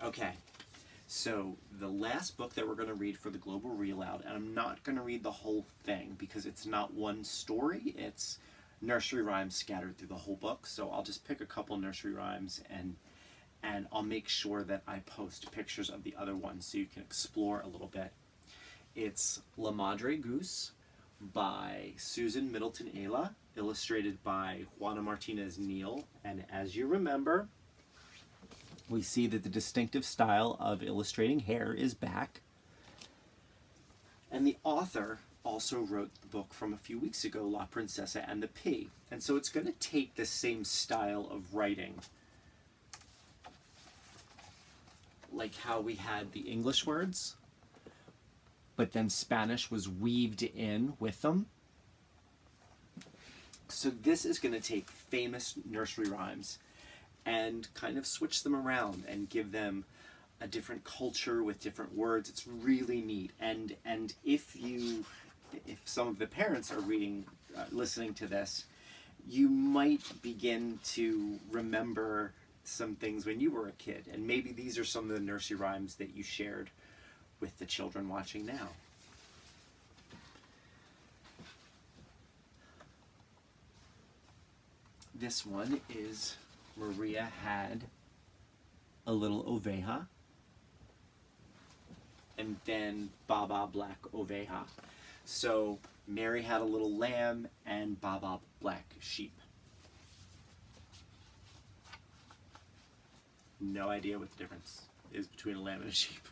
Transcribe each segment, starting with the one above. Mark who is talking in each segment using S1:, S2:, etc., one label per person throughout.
S1: Okay, so the last book that we're going to read for the Global Read Aloud, and I'm not going to read the whole thing because it's not one story, it's nursery rhymes scattered through the whole book. So I'll just pick a couple nursery rhymes and and I'll make sure that I post pictures of the other ones so you can explore a little bit. It's La Madre Goose by Susan Middleton Elya, illustrated by Juana Martinez Neal, and as you remember, we see that the distinctive style of illustrating hair is back. And the author also wrote the book from a few weeks ago, La Princesa and the Pea. And so it's going to take the same style of writing, like how we had the English words, but then Spanish was weaved in with them. So this is going to take famous nursery rhymes and kind of switch them around and give them a different culture with different words. It's really neat. And and if you if some of the parents are reading uh, listening to this, you might begin to remember some things when you were a kid. And maybe these are some of the nursery rhymes that you shared with the children watching now. This one is Maria had a little oveja, and then Baba Black Oveja. So Mary had a little lamb and Baba Black sheep. No idea what the difference is between a lamb and a sheep.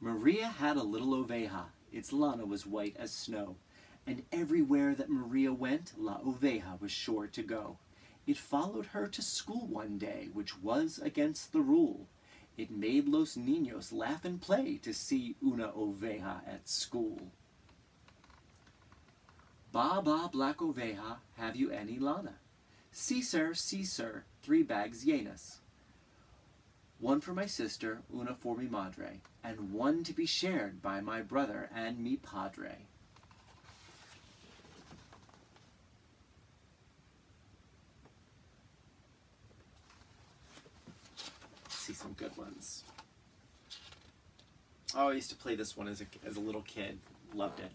S1: Maria had a little oveja. Its lana was white as snow, and everywhere that Maria went, La Oveja was sure to go. It followed her to school one day, which was against the rule. It made los niños laugh and play to see una oveja at school. Ba ba black oveja, have you any lana? See sir, see sir, three bags llenas. One for my sister, una for mi madre, and one to be shared by my brother and mi padre. Some good ones. Oh, I used to play this one as a, as a little kid. Loved it.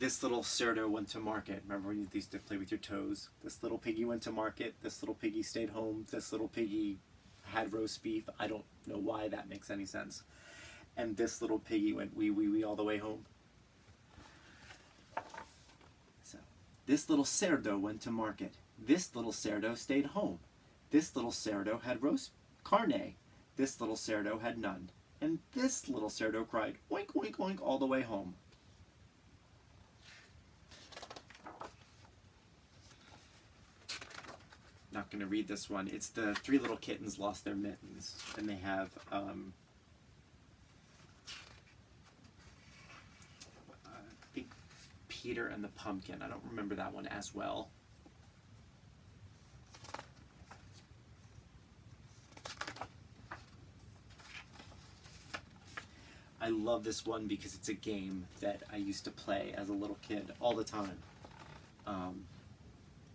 S1: This little cerdo went to market. Remember when you used to play with your toes? This little piggy went to market. This little piggy stayed home. This little piggy had roast beef. I don't know why that makes any sense. And this little piggy went wee wee wee all the way home. This little cerdo went to market. This little cerdo stayed home. This little cerdo had roast carne. This little cerdo had none. And this little cerdo cried, oink, oink, oink, all the way home. Not going to read this one. It's the three little kittens lost their mittens. And they have um, Peter and the Pumpkin. I don't remember that one as well. I love this one because it's a game that I used to play as a little kid all the time. Um,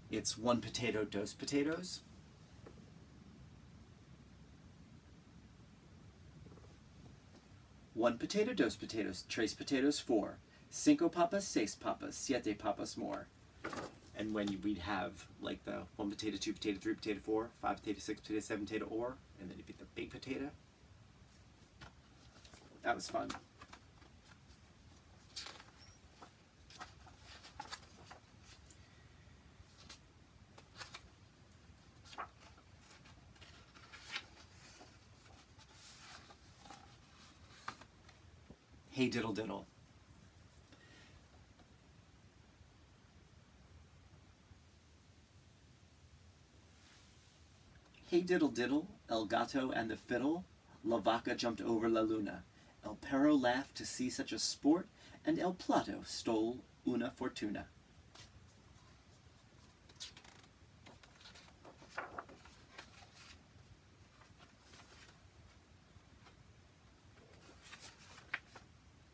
S1: it's one potato, dose potatoes. One potato, dos potatoes, trace potatoes, four cinco papas, seis papas, siete papas more. And when we'd have like the one potato, two potato, three potato, four, five potato, six potato, seven potato, or, and then you'd be the big potato. That was fun. Hey diddle diddle. Hey diddle diddle, El Gato and the Fiddle, La Vaca jumped over La Luna. El Perro laughed to see such a sport, and El Plato stole una fortuna.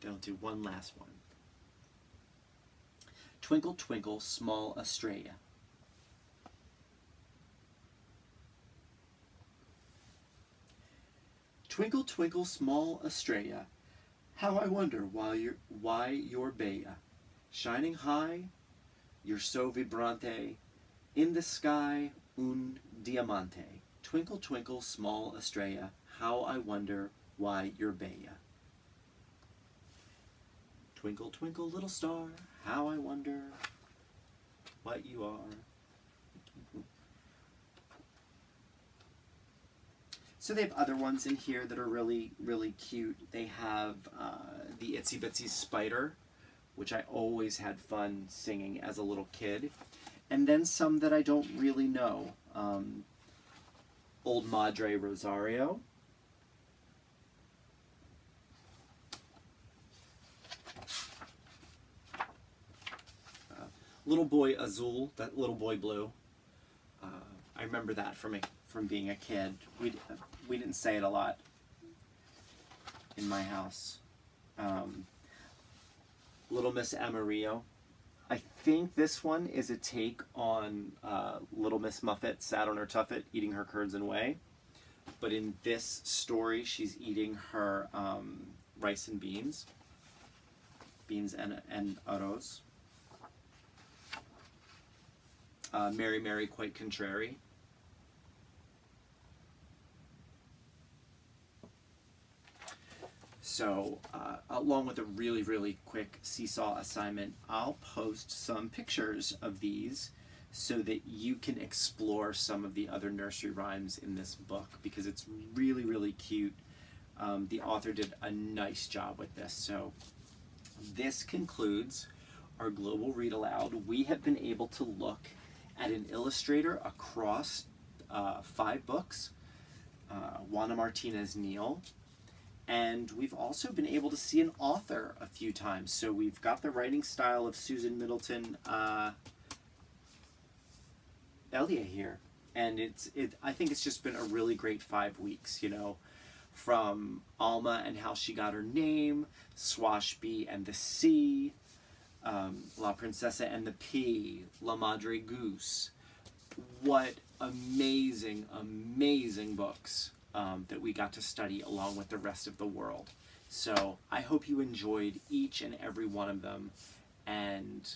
S1: I'll do one last one. Twinkle, twinkle, small Estrella. Twinkle, twinkle, small Estrella, how I wonder why you're, why you're. Shining high, you're so vibrante, in the sky un diamante. Twinkle, twinkle, small Estrella, how I wonder why you're Bella. Twinkle, twinkle, little star, how I wonder what you are. So they have other ones in here that are really, really cute. They have uh, the Itsy Bitsy Spider, which I always had fun singing as a little kid. And then some that I don't really know. Um, Old Madre Rosario. Uh, little Boy Azul, that Little Boy Blue. I remember that from a, from being a kid. We we didn't say it a lot in my house. Um, Little Miss Amarillo. I think this one is a take on uh, Little Miss Muffet sat on her tuffet eating her curds and whey. But in this story, she's eating her um, rice and beans. Beans and, and arroz. Uh, Mary, Mary, quite contrary. So, uh, along with a really, really quick seesaw assignment, I'll post some pictures of these so that you can explore some of the other nursery rhymes in this book because it's really, really cute. Um, the author did a nice job with this. So, this concludes our Global Read Aloud. We have been able to look at an illustrator across uh, five books, uh, Juana Martinez Neal, and we've also been able to see an author a few times. So we've got the writing style of Susan Middleton uh, Elya here. And it's it. I think it's just been a really great five weeks, you know, from Alma and how she got her name, Swashby and the Sea, um, La Princesa and the Pea, La Madre Goose. What amazing, amazing books um, that we got to study along with the rest of the world. So I hope you enjoyed each and every one of them. And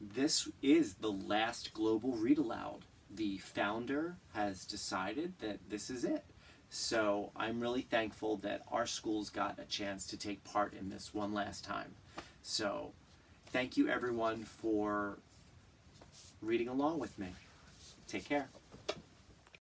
S1: this is the last global read aloud. The founder has decided that this is it. So I'm really thankful that our schools got a chance to take part in this one last time. So thank you everyone for reading along with me. Take care.